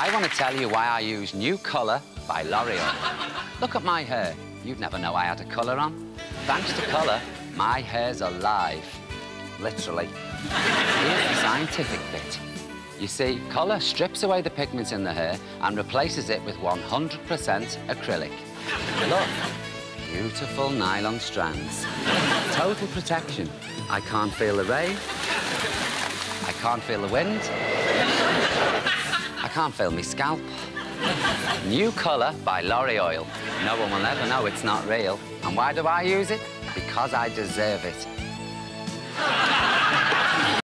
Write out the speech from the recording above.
I want to tell you why I use New Colour by L'Oreal. Look at my hair. You'd never know I had a colour on. Thanks to colour, my hair's alive. Literally. Here's the scientific bit. You see, colour strips away the pigments in the hair and replaces it with 100% acrylic. Look, beautiful nylon strands. Total protection. I can't feel the rain. I can't feel the wind. Can't feel my scalp. New colour by L'Oreal. No one will ever know it's not real. And why do I use it? Because I deserve it.